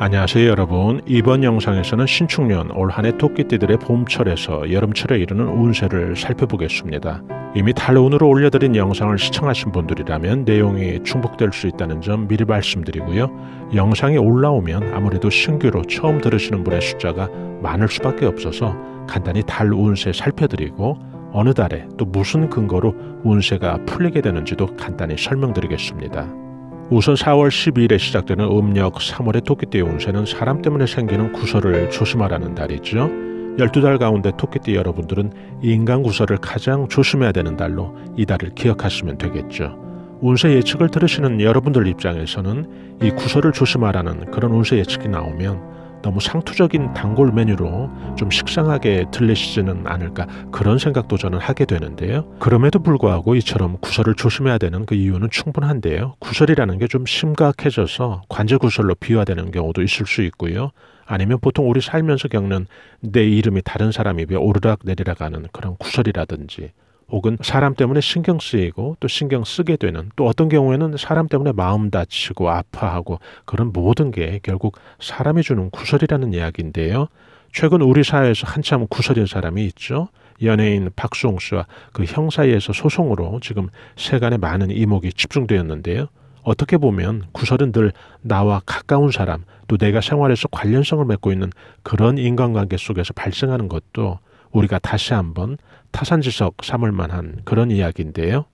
안녕하세요 여러분 이번 영상에서는 신축년 올 한해 토끼띠들의 봄철에서 여름철에 이르는 운세를 살펴보겠습니다. 이미 달운으로 올려드린 영상을 시청하신 분들이라면 내용이 중복될 수 있다는 점 미리 말씀드리고요. 영상이 올라오면 아무래도 신규로 처음 들으시는 분의 숫자가 많을 수밖에 없어서 간단히 달 운세 살펴드리고 어느 달에 또 무슨 근거로 운세가 풀리게 되는지도 간단히 설명드리겠습니다. 우선 4월 12일에 시작되는 음력 3월의 토끼띠의 운세는 사람 때문에 생기는 구설을 조심하라는 달이죠. 12달 가운데 토끼띠 여러분들은 인간 구설을 가장 조심해야 되는 달로 이 달을 기억하시면 되겠죠. 운세 예측을 들으시는 여러분들 입장에서는 이 구설을 조심하라는 그런 운세 예측이 나오면 너무 상투적인 단골 메뉴로 좀 식상하게 들리시지는 않을까 그런 생각도 저는 하게 되는데요. 그럼에도 불구하고 이처럼 구설을 조심해야 되는 그 이유는 충분한데요. 구설이라는 게 좀 심각해져서 관제 구설로 비화되는 경우도 있을 수 있고요. 아니면 보통 우리 살면서 겪는 내 이름이 다른 사람 입에 오르락 내리락 하는 그런 구설이라든지 혹은 사람 때문에 신경 쓰이고 또 신경 쓰게 되는 또 어떤 경우에는 사람 때문에 마음 다치고 아파하고 그런 모든 게 결국 사람이 주는 구설이라는 이야기인데요. 최근 우리 사회에서 한참 구설인 사람이 있죠. 연예인 박수홍 씨와 그 형사에서 소송으로 지금 세간에 많은 이목이 집중되었는데요. 어떻게 보면 구설은 늘 나와 가까운 사람 또 내가 생활에서 관련성을 맺고 있는 그런 인간관계 속에서 발생하는 것도 우리가 다시 한번 타산지석 삼을 만한 그런 이야기인데요.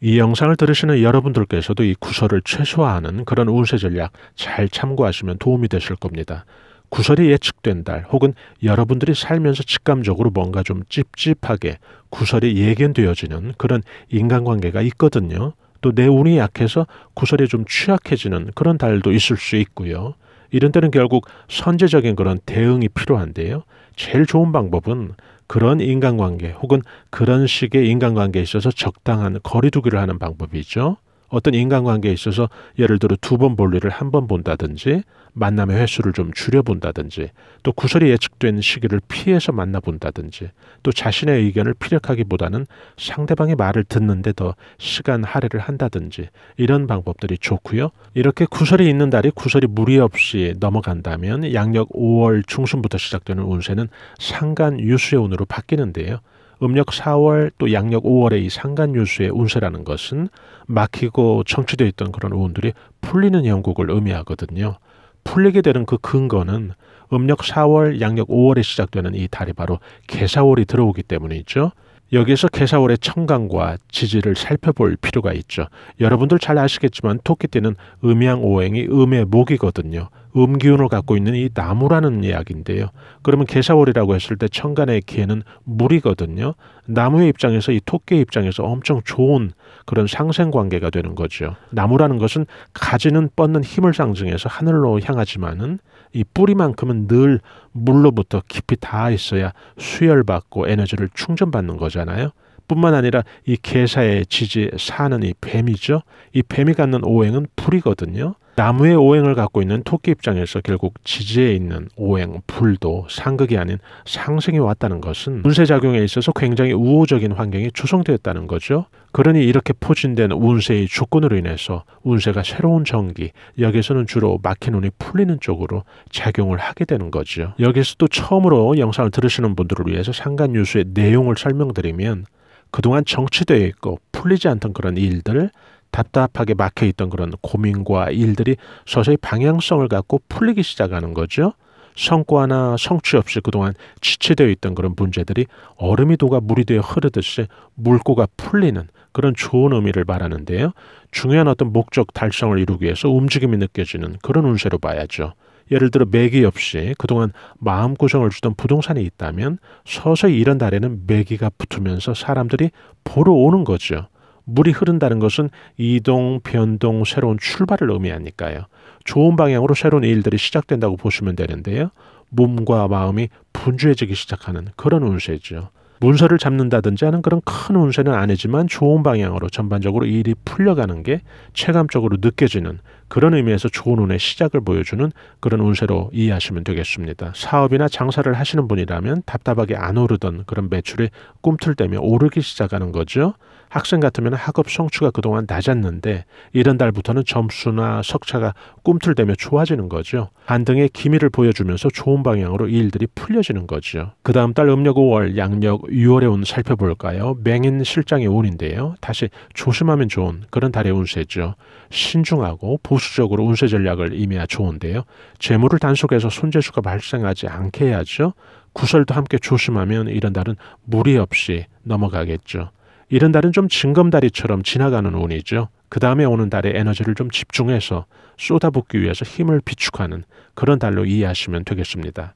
이 영상을 들으시는 여러분들께서도 이 구설을 최소화하는 그런 운세 전략 잘 참고하시면 도움이 되실 겁니다. 구설이 예측된 달 혹은 여러분들이 살면서 직감적으로 뭔가 좀 찝찝하게 구설이 예견되어지는 그런 인간관계가 있거든요. 또 내 운이 약해서 구설이 좀 취약해지는 그런 달도 있을 수 있고요. 이런 때는 결국 선제적인 그런 대응이 필요한데요. 제일 좋은 방법은 그런 인간관계 혹은 그런 식의 인간관계에 있어서 적당한 거리두기를 하는 방법이죠. 어떤 인간관계에 있어서 예를 들어 두 번 볼 일을 한 번 본다든지 만남의 횟수를 좀 줄여본다든지 또 구설이 예측된 시기를 피해서 만나본다든지 또 자신의 의견을 피력하기보다는 상대방의 말을 듣는데 더 시간 할애를 한다든지 이런 방법들이 좋고요. 이렇게 구설이 있는 달이 구설이 무리 없이 넘어간다면 양력 5월 중순부터 시작되는 운세는 상간 유수의 운으로 바뀌는데요. 음력 4월 또 양력 5월의 이 상간유수의 운세라는 것은 막히고 정치되어 있던 그런 운들이 풀리는 영국을 의미하거든요. 풀리게 되는 그 근거는 음력 4월, 양력 5월에 시작되는 이 달이 바로 개사월이 들어오기 때문이죠. 여기서 개사월의 청강과 지지를 살펴볼 필요가 있죠. 여러분들 잘 아시겠지만 토끼띠는 음양오행이 음의 목이거든요. 음기운을 갖고 있는 이 나무라는 이야기인데요. 그러면 개사월이라고 했을 때 천간의 개는 물이거든요. 나무의 입장에서 이 토끼의 입장에서 엄청 좋은 그런 상생 관계가 되는 거죠. 나무라는 것은 가지는 뻗는 힘을 상징해서 하늘로 향하지만은 이 뿌리만큼은 늘 물로부터 깊이 닿아 있어야 수혈받고 에너지를 충전받는 거잖아요. 뿐만 아니라 이 개사의 지지 사는 이 뱀이죠. 이 뱀이 갖는 오행은 불이거든요. 나무의 오행을 갖고 있는 토끼 입장에서 결국 지지에 있는 오행, 불도 상극이 아닌 상승이 왔다는 것은 운세작용에 있어서 굉장히 우호적인 환경이 조성되었다는 거죠. 그러니 이렇게 포진된 운세의 조건으로 인해서 운세가 새로운 전기, 여기서는 주로 막힌 운이 풀리는 쪽으로 작용을 하게 되는 거죠. 여기서 또 처음으로 영상을 들으시는 분들을 위해서 상간유수의 내용을 설명드리면 그동안 정치되어 있고 풀리지 않던 그런 일들, 답답하게 막혀 있던 그런 고민과 일들이 서서히 방향성을 갖고 풀리기 시작하는 거죠. 성과나 성취 없이 그동안 지체되어 있던 그런 문제들이 얼음이 녹아 물이 되어 흐르듯이 물고가 풀리는 그런 좋은 의미를 말하는데요. 중요한 어떤 목적 달성을 이루기 위해서 움직임이 느껴지는 그런 운세로 봐야죠. 예를 들어 매기 없이 그동안 마음고생을 주던 부동산이 있다면 서서히 이런 달에는 매기가 붙으면서 사람들이 보러 오는 거죠. 물이 흐른다는 것은 이동, 변동, 새로운 출발을 의미하니까요. 좋은 방향으로 새로운 일들이 시작된다고 보시면 되는데요. 몸과 마음이 분주해지기 시작하는 그런 운세죠. 문서를 잡는다든지 하는 그런 큰 운세는 아니지만 좋은 방향으로 전반적으로 일이 풀려가는 게 체감적으로 느껴지는 그런 의미에서 좋은 운의 시작을 보여주는 그런 운세로 이해하시면 되겠습니다. 사업이나 장사를 하시는 분이라면 답답하게 안 오르던 그런 매출이 꿈틀대며 오르기 시작하는 거죠. 학생 같으면 학업 성취가 그동안 낮았는데 이런 달부터는 점수나 석차가 꿈틀대며 좋아지는 거죠. 반등의 기미를 보여주면서 좋은 방향으로 일들이 풀려지는 거죠. 그 다음 달 음력 5월, 양력 6월의 운 살펴볼까요? 맹인 실장의 운인데요. 다시 조심하면 좋은 그런 달의 운세죠. 신중하고 보 수적으로 운세 전략을 임해야 좋은데요. 재물을 단속해서 손재수가 발생하지 않게 해야죠. 구설도 함께 조심하면 이런 달은 무리 없이 넘어가겠죠. 이런 달은 좀 징검다리처럼 지나가는 운이죠. 그 다음에 오는 달에 에너지를 좀 집중해서 쏟아붓기 위해서 힘을 비축하는 그런 달로 이해하시면 되겠습니다.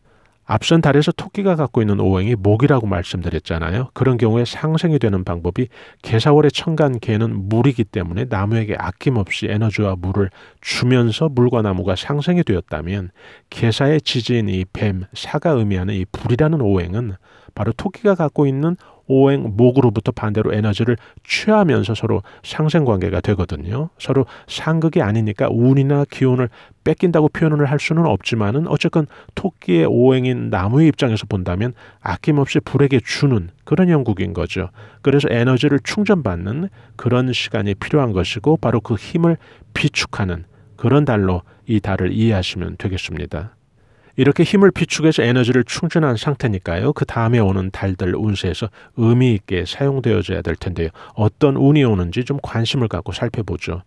앞선 달에서 토끼가 갖고 있는 오행이 목이라고 말씀드렸잖아요. 그런 경우에 상생이 되는 방법이 개사월의 천간 개는 물이기 때문에 나무에게 아낌없이 에너지와 물을 주면서 물과 나무가 상생이 되었다면 개사의 지지인 이 뱀, 사가 의미하는 이 불이라는 오행은 바로 토끼가 갖고 있는 오행 목으로부터 반대로 에너지를 취하면서 서로 상생 관계가 되거든요. 서로 상극이 아니니까 운이나 기운을 뺏긴다고 표현을 할 수는 없지만은 어쨌건 토끼의 오행인 나무의 입장에서 본다면 아낌없이 불에게 주는 그런 영국인 거죠. 그래서 에너지를 충전받는 그런 시간이 필요한 것이고 바로 그 힘을 비축하는 그런 달로 이 달을 이해하시면 되겠습니다. 이렇게 힘을 비축해서 에너지를 충전한 상태니까요. 그 다음에 오는 달들 운세에서 의미 있게 사용되어져야 될 텐데요. 어떤 운이 오는지 좀 관심을 갖고 살펴보죠.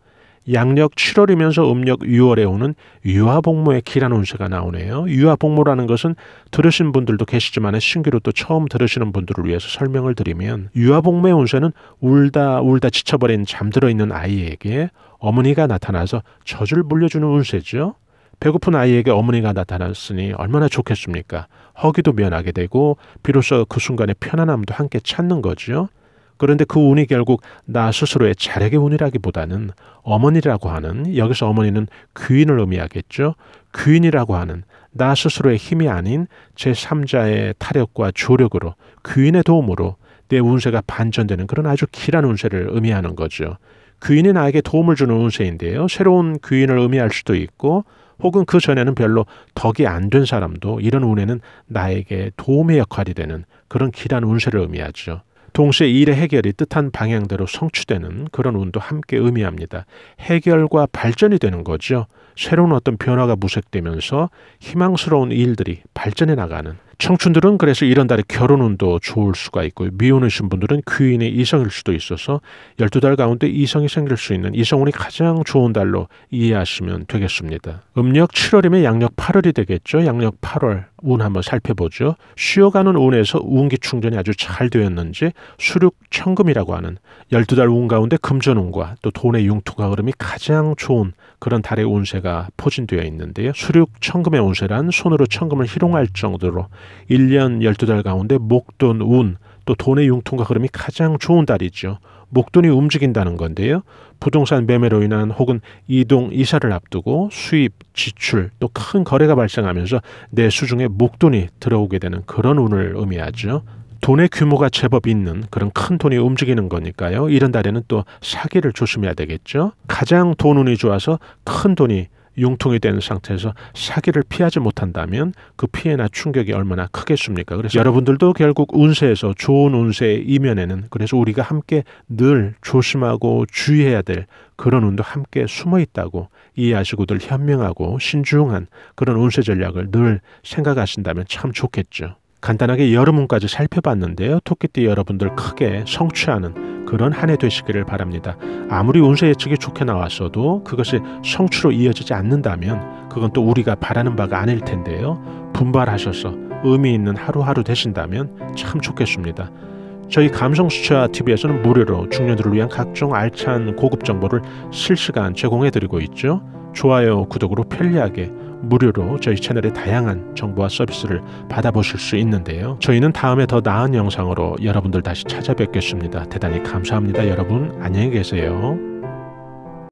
양력 7월이면서 음력 6월에 오는 유화복무의 기란 운세가 나오네요. 유화복무라는 것은 들으신 분들도 계시지만 신규로 또 처음 들으시는 분들을 위해서 설명을 드리면 유화복무의 운세는 울다 울다 지쳐버린 잠들어 있는 아이에게 어머니가 나타나서 젖을 물려주는 운세죠. 배고픈 아이에게 어머니가 나타났으니 얼마나 좋겠습니까? 허기도 면하게 되고 비로소 그 순간의 편안함도 함께 찾는 거죠. 그런데 그 운이 결국 나 스스로의 자력의 운이라기보다는 어머니라고 하는 여기서 어머니는 귀인을 의미하겠죠. 귀인이라고 하는 나 스스로의 힘이 아닌 제3자의 타력과 조력으로 귀인의 도움으로 내 운세가 반전되는 그런 아주 길한 운세를 의미하는 거죠. 귀인이 나에게 도움을 주는 운세인데요. 새로운 귀인을 의미할 수도 있고 혹은 그 전에는 별로 덕이 안 된 사람도 이런 운에는 나에게 도움의 역할이 되는 그런 길한 운세를 의미하죠. 동시에 일의 해결이 뜻한 방향대로 성취되는 그런 운도 함께 의미합니다. 해결과 발전이 되는 거죠. 새로운 어떤 변화가 무색되면서 희망스러운 일들이 발전해 나가는 청춘들은 그래서 이런 달에 결혼 운도 좋을 수가 있고 미혼이신 분들은 귀인의 이성일 수도 있어서 12달 가운데 이성이 생길 수 있는 이성운이 가장 좋은 달로 이해하시면 되겠습니다. 음력 7월이면 양력 8월이 되겠죠. 양력 8월 운 한번 살펴보죠. 쉬어가는 운에서 운기 충전이 아주 잘 되었는지 수륙 천금이라고 하는 12달 운 가운데 금전운과 또 돈의 융통과 흐름이 가장 좋은 그런 달의 운세가 포진되어 있는데요. 수륙 천금의 운세란 손으로 천금을 희롱할 정도로 1년 12달 가운데 목돈 운, 또 돈의 융통과 흐름이 가장 좋은 달이죠. 목돈이 움직인다는 건데요. 부동산 매매로 인한 혹은 이동, 이사를 앞두고 수입, 지출, 또 큰 거래가 발생하면서 내 수중에 목돈이 들어오게 되는 그런 운을 의미하죠. 돈의 규모가 제법 있는 그런 큰 돈이 움직이는 거니까요. 이런 달에는 또 사기를 조심해야 되겠죠. 가장 돈 운이 좋아서 큰 돈이 융통이 된 상태에서 사기를 피하지 못한다면 그 피해나 충격이 얼마나 크겠습니까? 그래서 여러분들도 결국 운세에서 좋은 운세의 이면에는 그래서 우리가 함께 늘 조심하고 주의해야 될 그런 운도 함께 숨어 있다고 이해하시고들 현명하고 신중한 그런 운세 전략을 늘 생각하신다면 참 좋겠죠. 간단하게 여름 운까지 살펴봤는데요. 토끼띠 여러분들 크게 성취하는 그런 한 해 되시기를 바랍니다. 아무리 운세 예측이 좋게 나왔어도 그것이 성취로 이어지지 않는다면 그건 또 우리가 바라는 바가 아닐 텐데요. 분발하셔서 의미 있는 하루하루 되신다면 참 좋겠습니다. 저희 감성수차 TV에서는 무료로 중년들을 위한 각종 알찬 고급 정보를 실시간 제공해드리고 있죠. 좋아요, 구독으로 편리하게 무료로 저희 채널의 다양한 정보와 서비스를 받아보실 수 있는데요. 저희는 다음에 더 나은 영상으로 여러분들 다시 찾아뵙겠습니다. 대단히 감사합니다. 여러분 안녕히 계세요.